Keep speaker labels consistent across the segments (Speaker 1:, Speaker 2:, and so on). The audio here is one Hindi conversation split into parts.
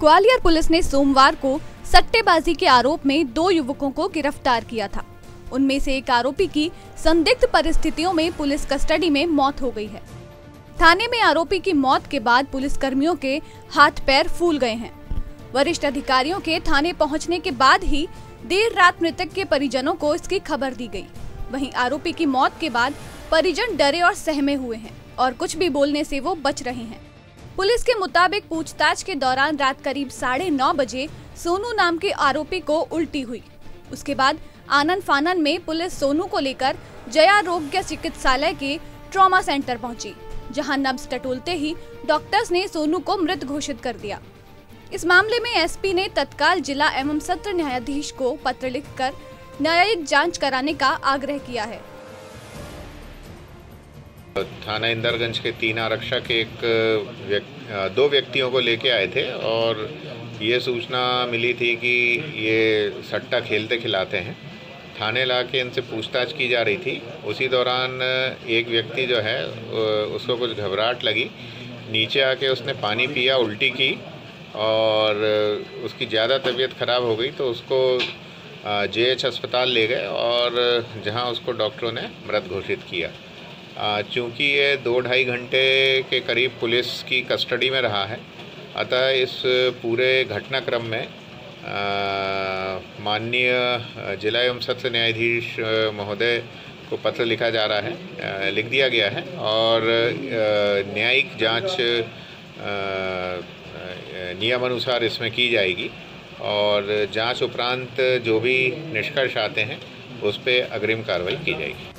Speaker 1: ग्वालियर पुलिस ने सोमवार को सट्टेबाजी के आरोप में दो युवकों को गिरफ्तार किया था उनमें से एक आरोपी की संदिग्ध परिस्थितियों में पुलिस कस्टडी में मौत हो गई है थाने में आरोपी की मौत के बाद पुलिस कर्मियों के हाथ पैर फूल गए हैं वरिष्ठ अधिकारियों के थाने पहुंचने के बाद ही देर रात मृतक के परिजनों को इसकी खबर दी गई वहीं आरोपी की मौत के बाद परिजन डरे और सहमे हुए हैं और कुछ भी बोलने से वो बच रहे हैं पुलिस के मुताबिक पूछताछ के दौरान रात करीब साढ़े नौ बजे सोनू नाम के आरोपी को उल्टी हुई उसके बाद आनंद फानन में पुलिस सोनू को लेकर जया रोग्य चिकित्सालय के ट्रॉमा सेंटर पहुंची जहां नब्ज टटोलते ही डॉक्टर्स ने सोनू को मृत घोषित कर दिया इस मामले में एसपी ने तत्काल जिला एवं सत्र न्यायाधीश को पत्र लिखकर न्यायिक जांच कराने का आग्रह किया है
Speaker 2: थाना इंदरगंज के तीन आरक्षक एक व्यक्ति दो व्यक्तियों को लेके आए थे और ये सूचना मिली थी कि ये सट्टा खेलते खिलाते हैं थाने ला के इनसे पूछताछ की जा रही थी उसी दौरान एक व्यक्ति जो है उसको कुछ घबराहट लगी नीचे आके उसने पानी पिया उल्टी की और उसकी ज़्यादा तबीयत ख़राब हो गई तो उसको जे अस्पताल ले गए और जहां उसको डॉक्टरों ने मृत घोषित किया चूँकि ये दो ढाई घंटे के करीब पुलिस की कस्टडी में रहा है अतः इस पूरे घटनाक्रम में माननीय जिला एवं सत्र न्यायाधीश महोदय को पत्र लिखा जा रहा है लिख दिया गया है और न्यायिक जांच नियमानुसार इसमें की जाएगी और जांच उपरांत जो भी निष्कर्ष आते हैं उस पर अग्रिम कार्रवाई की जाएगी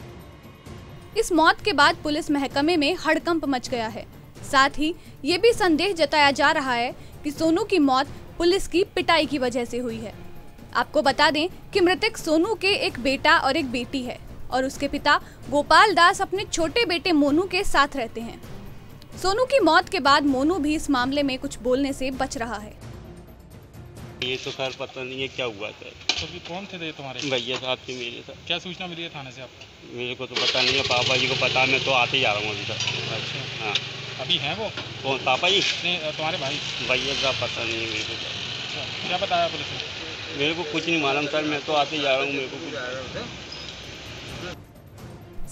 Speaker 1: इस मौत के बाद पुलिस महकमे में हड़कंप मच गया है साथ ही ये भी संदेह जताया जा रहा है कि सोनू की मौत पुलिस की पिटाई की वजह से हुई है आपको बता दें कि मृतक सोनू के एक बेटा और एक बेटी है और उसके पिता गोपाल दास अपने छोटे बेटे मोनू के साथ रहते हैं सोनू की मौत के बाद मोनू भी इस मामले में कुछ बोलने से बच रहा है
Speaker 2: ये तो खैर पता नहीं है क्या हुआ था तो भी कौन थे तुम्हारे भैया साहब थे मेरे साथ
Speaker 1: क्या सूचना मिली है थाने से आपको
Speaker 2: मेरे को तो पता नहीं है पापा जी को पता मैं तो आते ही जा रहा हूँ अभी तक अच्छा हाँ अभी हैं वो कौन पापा जी नहीं तुम्हारे भाई भैया साहब पता नहीं है मेरे को अच्छा, क्या बताया पुलिस ने मेरे को कुछ नहीं मालूम सर मैं तो आते ही जा रहा हूँ मेरे को कुछ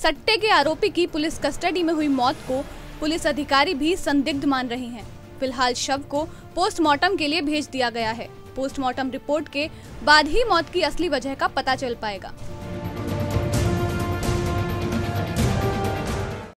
Speaker 1: सट्टे के आरोपी की पुलिस कस्टडी में हुई मौत को पुलिस अधिकारी भी संदिग्ध मान रहे हैं फिलहाल शव को पोस्टमार्टम के लिए भेज दिया गया है पोस्टमार्टम रिपोर्ट के बाद ही मौत की असली वजह का पता चल पाएगा